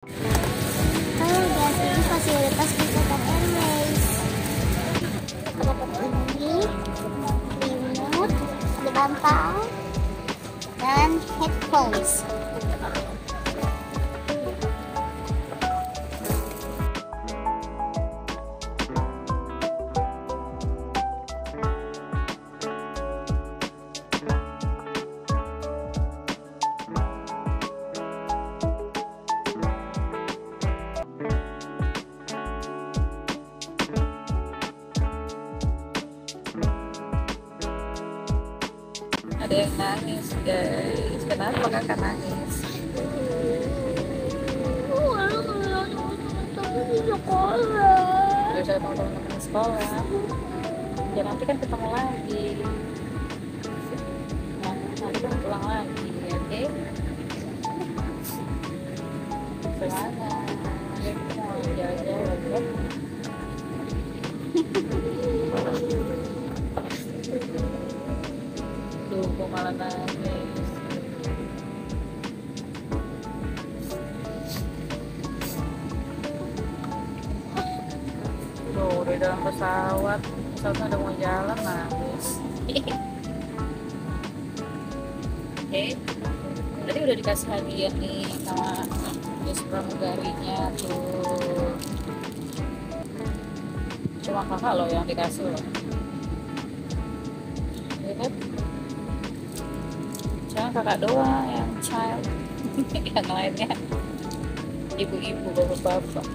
Halo guys, ini fasilitas di Qatar Airways. Dapat ini, remote, ada bantal, dan headphones. Sekolah ya nanti kan ketemu lagi nah, nanti kan pulang lagi oke semangat ayo kita mau ya kok malah nangis pesawat. Pesawatnya udah mau jalan nangis oke. Tadi udah dikasih hadiah nih sama Miss pramugarinya tuh. Cuma kakak loh yang dikasih loh. Ya kan? Jangan kakak doang yang child. Yang lainnya ibu-ibu bapak-bapak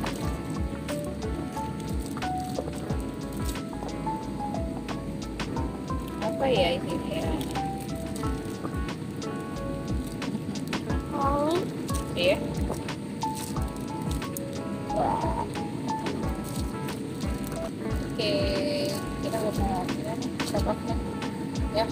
apa ya ini? Ya Oh, iya. Oke kita udah mau nya ya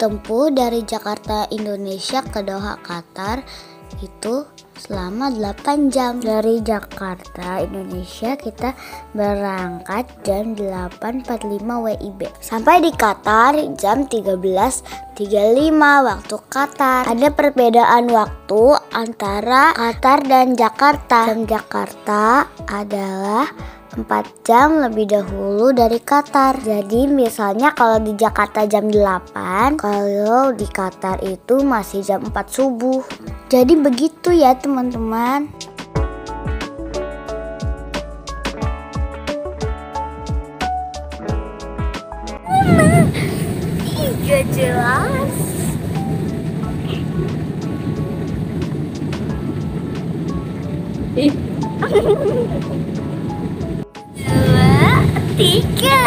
tempuh dari Jakarta Indonesia ke Doha Qatar itu selama 8 jam. Dari Jakarta Indonesia kita berangkat jam 8.45 WIB. Sampai di Qatar jam 13.35 waktu Qatar. Ada perbedaan waktu antara Qatar dan Jakarta. Jam Jakarta adalah 4 jam lebih dahulu dari Qatar. Jadi misalnya kalau di Jakarta jam 8, kalau di Qatar itu masih jam 4 subuh. Jadi begitu ya teman-teman. Gak jelas. Dua, tiga.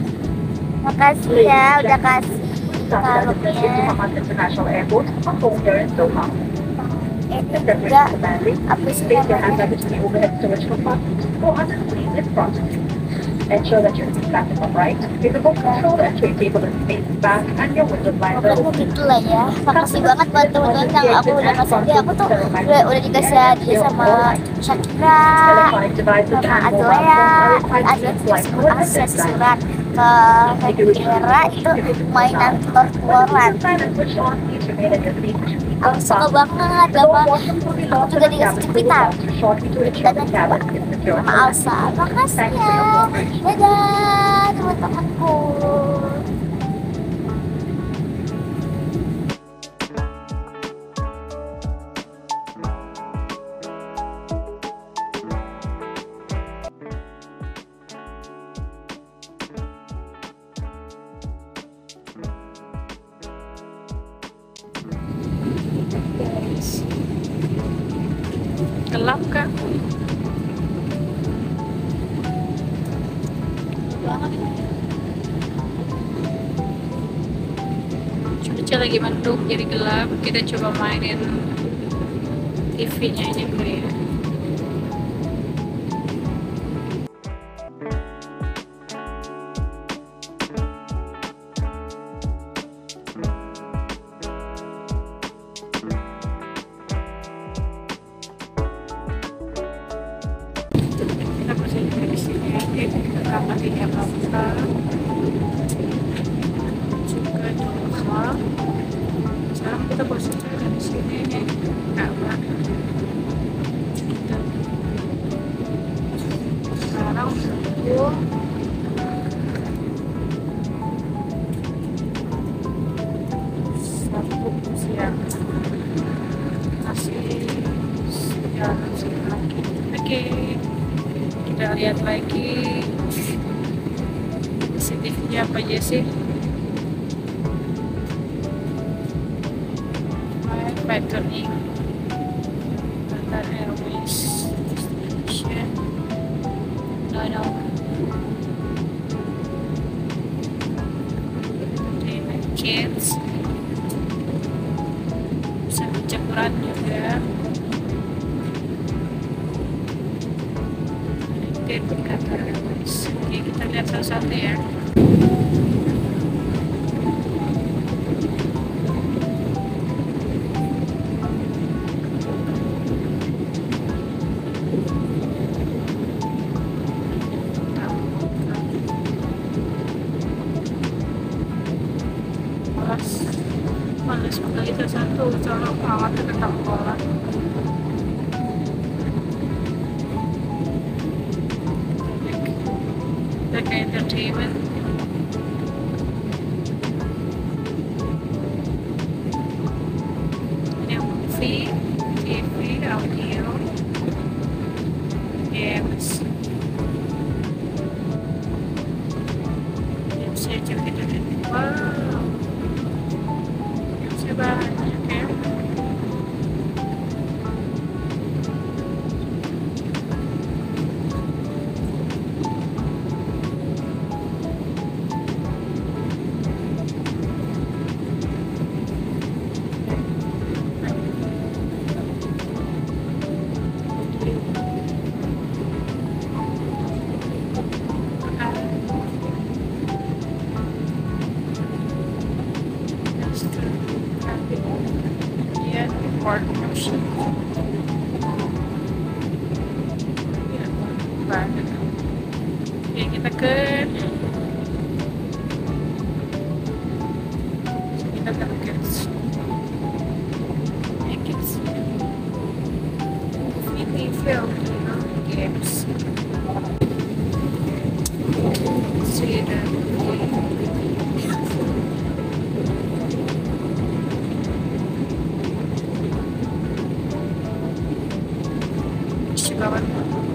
makasih ya udah kasih kalungnya ini juga. Ensure that your seat back is upright, visible control table back and your window gitu lah ya. Makasih banget buat teman-teman yang aku udah hadiah aku tuh udah, udah dikasih hadiah sama Shakira. Sama Adoya time. surat ke Shakira itu mainan seat. aku suka banget sama aku juga dikasih cabin is secure. sama Alsa makasih ya dadah teman-temanku lagi mendung jadi gelap kita coba mainin TV-nya aja dulu ya oke kita lihat lagi CCTV-nya apa aja sih. Patterning Qatar Airways. Destination no Mengali satu Colok awak tetap bola Like entertainment zusammen.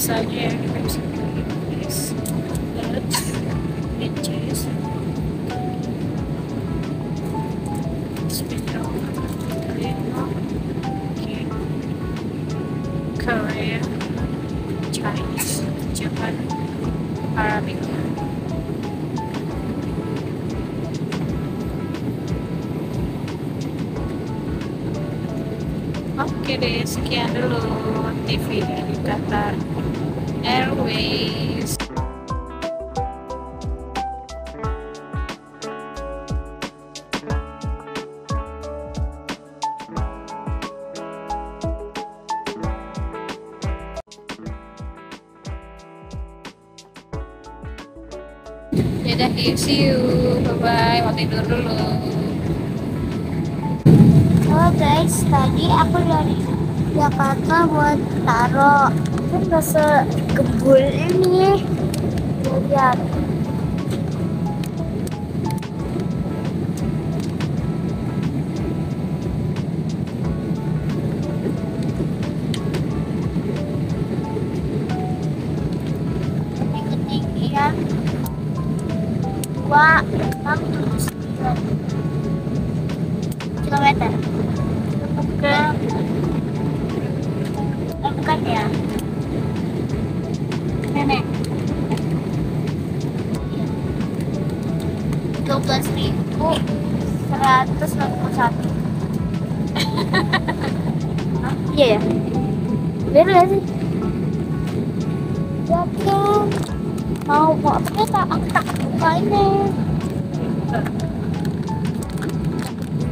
massage here. Airways. Dadah, see you. Bye-bye. Mau tidur dulu. Oh guys, tadi aku dari Jakarta buat taro. Kan gak sekebul ini. Lihat. Ketinggian dua eh, bukan ya Satu. Iya ya? Bener gak sih? Ya kan mau mau apa tak aku tak buka ini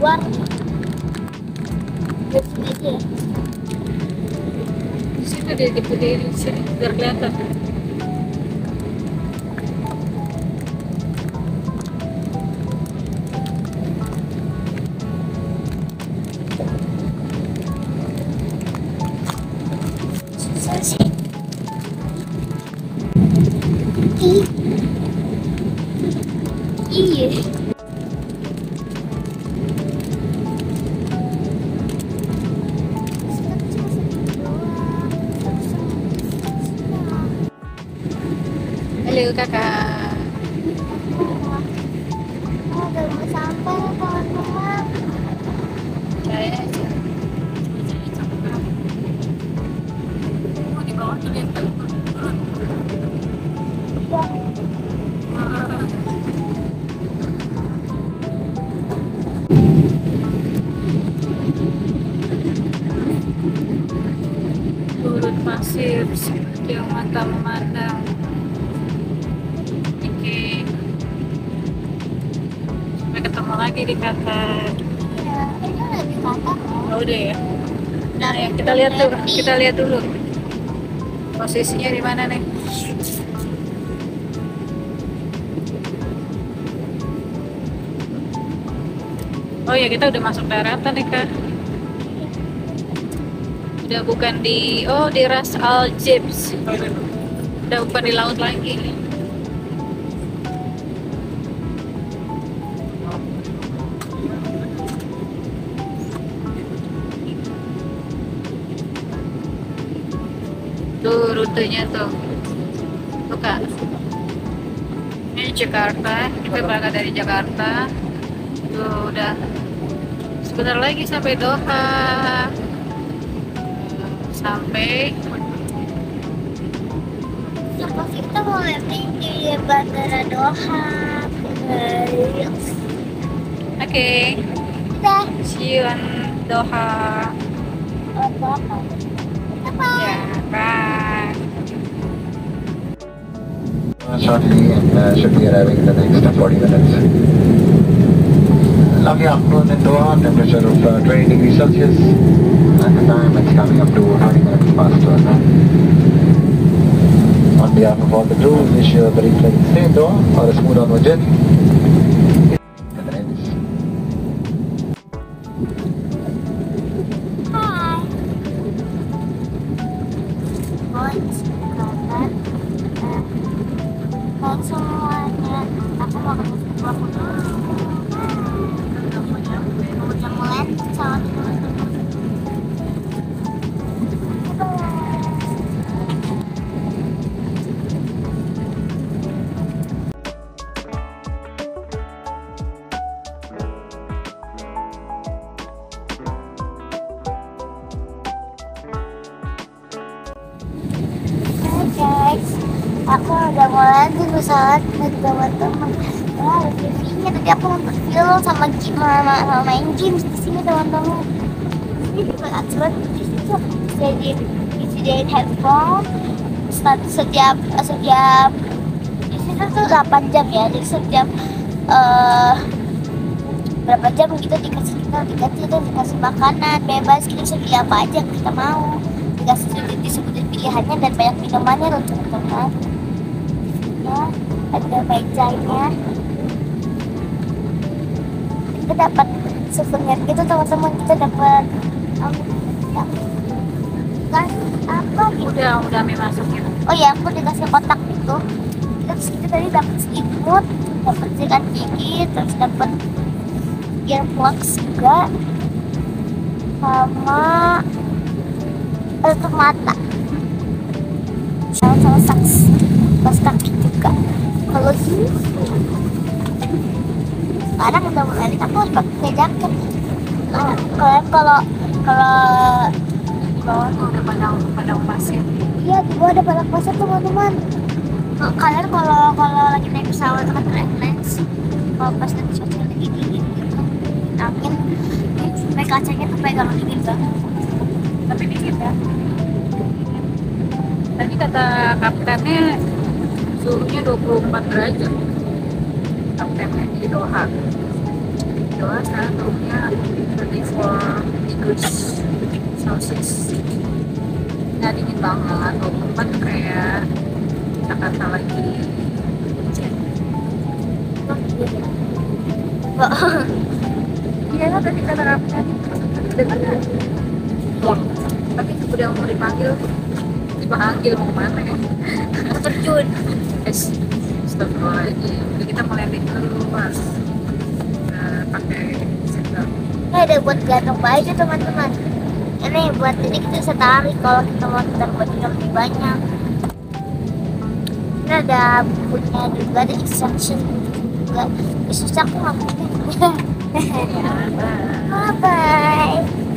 luar aja ya. Di situ dia dipedein sini biar kelihatan. Turun pasir sejauh mata memandang. Oke. Sampai ketemu lagi di Qatar. Iya, ini lagi kata Oh, udah ya. Nah, ya, kita lihat tuh, kita lihat dulu. Posisinya di mana nih? Oh ya, kita udah masuk daratan nih, Kak. Udah bukan di oh di Ras Al Jibs. Udah bukan di laut lagi. Tuh rutenya tuh. Tuh kak. Ini Jakarta. Kita berangkat dari Jakarta. Tuh udah sebentar lagi sampai Doha. Sampai Siapa kita mau landing di bandara Doha. Guys. Okay. Dadah. See you on Doha. Oh, apa? Apa? Yeah. Bye. shortly and uh, should be arriving in the next 40 minutes. Lovely afternoon in Doha, temperature of uh, 20 degrees Celsius the time it's coming up to 30 minutes past 12. On behalf of all the crew, wish you a very pleasant stay Doha or a smooth onward journey. Dengan teman-teman. Wah, reviewnya tadi aku nonton film sama gimana sama main games di sini teman-teman. Ini juga aturan di situ disediain disediain handphone. Setiap setiap setiap di situ tuh 8 jam ya, jadi setiap eh berapa jam gitu dikasih kita dikasih tuh dikasih makanan bebas kita bisa pilih apa aja kita mau dikasih disebutin pilihannya dan banyak minumannya loh teman-teman ya ada mejanya kita dapat souvenir gitu teman-teman. Kita dapat um, ya, kan apa gitu? Udah, udah mi masukin. oh ya aku dikasih kotak gitu terus kita tadi dapat selimut dapat sikat gigi terus dapat earplugs juga sama tutup mata. Sama sama saks kaos kaki sekarang udah mulai aku harus pakai jaket Nah, kalau kalau Di bawah tuh udah padang padang pasir. Iya, di bawah ada balak pasir teman-teman. Kalau Kalian kalau kalau lagi naik pesawat kan relax. Kalau pas nanti cuaca lagi dingin gitu, angin, sampai kacanya tuh pegang dingin banget. Tapi dikit ya. Tadi kata kaptennya suhunya 24 derajat. Kaptennya di Doha. Doha sekarang suhunya 34 degrees Celsius. Nggak dingin banget, 24 kayak Jakarta lagi hujan. Iya kan tadi kata kapten dengan Wah, tapi udah mau dipanggil dipanggil mau ke mana ya Terjun. es Astagfirullahaladzim Jadi kita landing dulu nah, pakai ada buat gantung baju teman-teman. Ini buat jadi kita bisa tarik kalau kita mau baju yang lebih banyak. Ini ada bukunya juga ada instruction juga. Susah aku nggak punya. ya, bye. Bye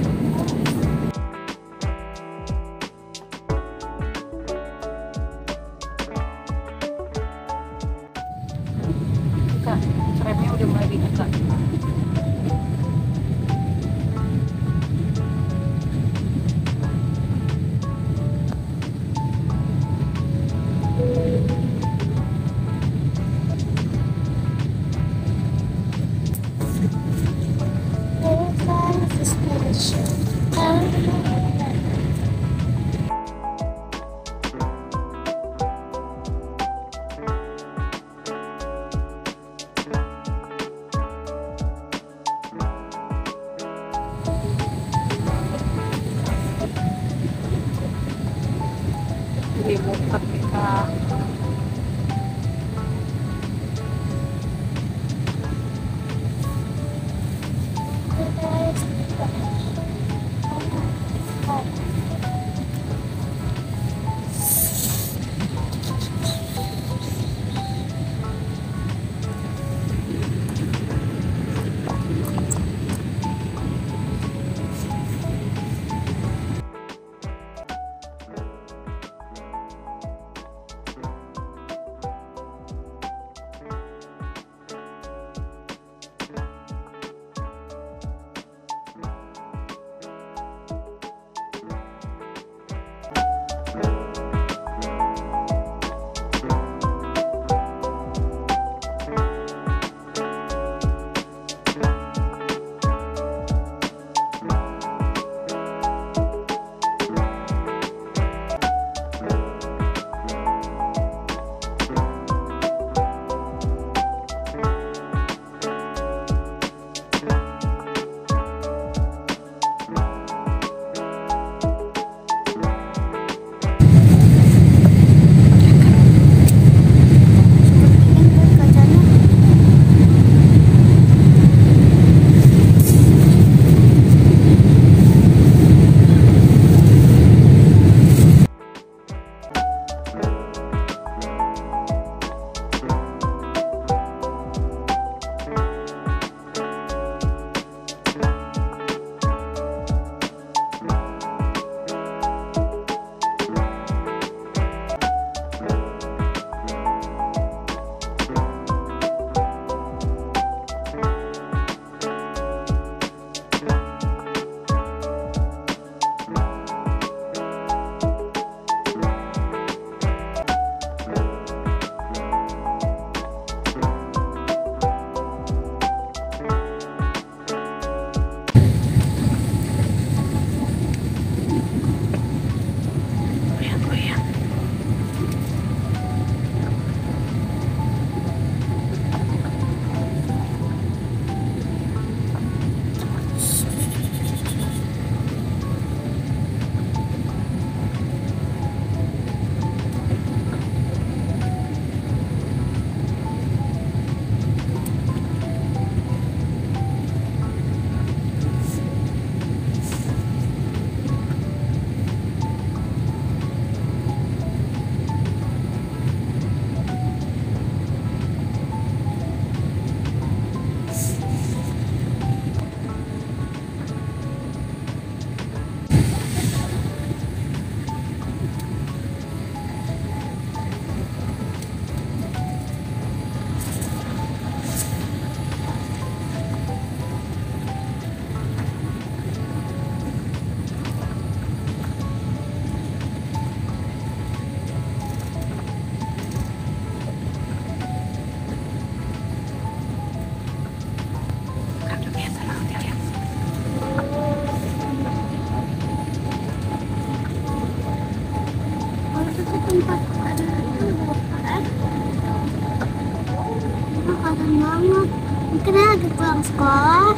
Dia lagi pulang sekolah.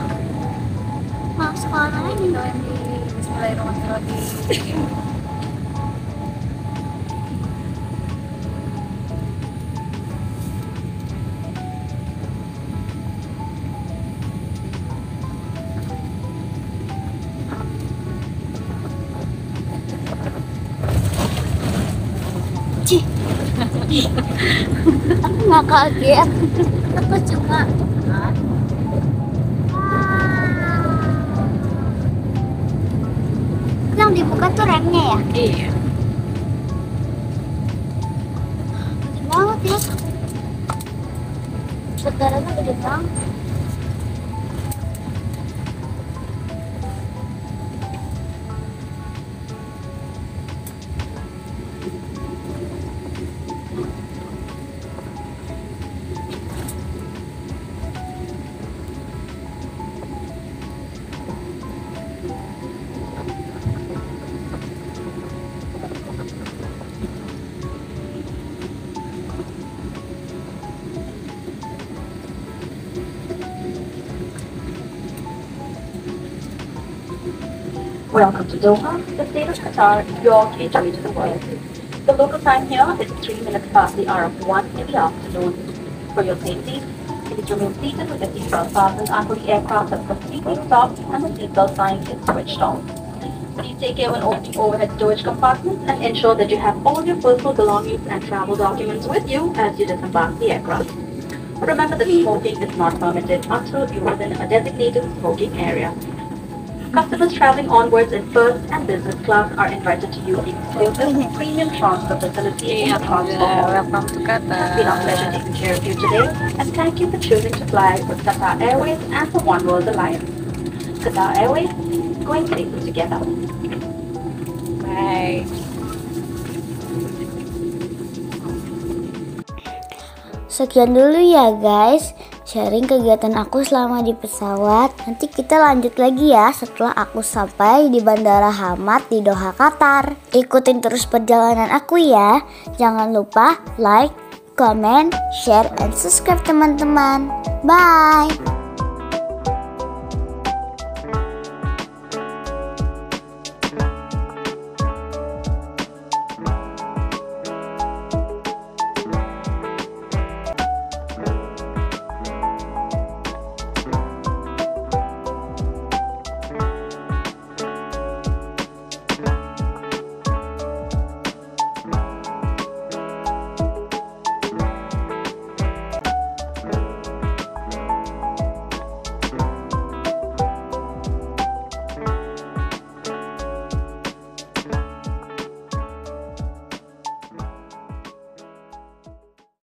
Pulang sekolah lagi. Cih. Aku nggak kaget. Aku cuma tuh remnya ya? Iya. gede banget ya sekarangnya gede banget Doha, the state of Qatar, your gateway to the world. The local time here is 3 minutes past the hour of 1 in the afternoon. For your safety, please remain seated with your seatbelt fastened until the aircraft has completely stopped and the seatbelt sign is switched on. Please take care when opening overhead storage compartments and ensure that you have all your personal belongings and travel documents with you as you disembark the aircraft. Remember that smoking is not permitted until you're within a designated smoking area. Customers traveling onwards in first and business class are invited to use the exclusive premium transfer facility in Iya, the transfer alhamdulillah. hall. Welcome to It's been our pleasure taking care of you today, and thank you for choosing to fly with Qatar Airways and the One World Alliance. Qatar Airways, going places together. Bye. Sekian dulu ya guys Sharing kegiatan aku selama di pesawat. Nanti kita lanjut lagi ya setelah aku sampai di Bandara Hamad di Doha, Qatar. Ikutin terus perjalanan aku ya. Jangan lupa like, comment, share, and subscribe teman-teman. Bye